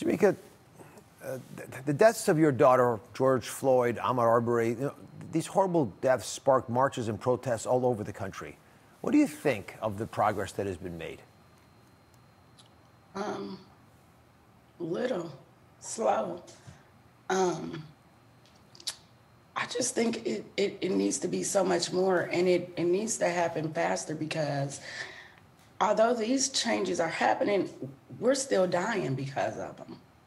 Tamika, uh, the deaths of your daughter, George Floyd, Ahmaud Arbery, you know, these horrible deaths sparked marches and protests all over the country. What do you think of the progress that has been made? Um, little, slow. Um, I just think it, it, it needs to be so much more and it, it needs to happen faster because although these changes are happening, we're still dying because of them.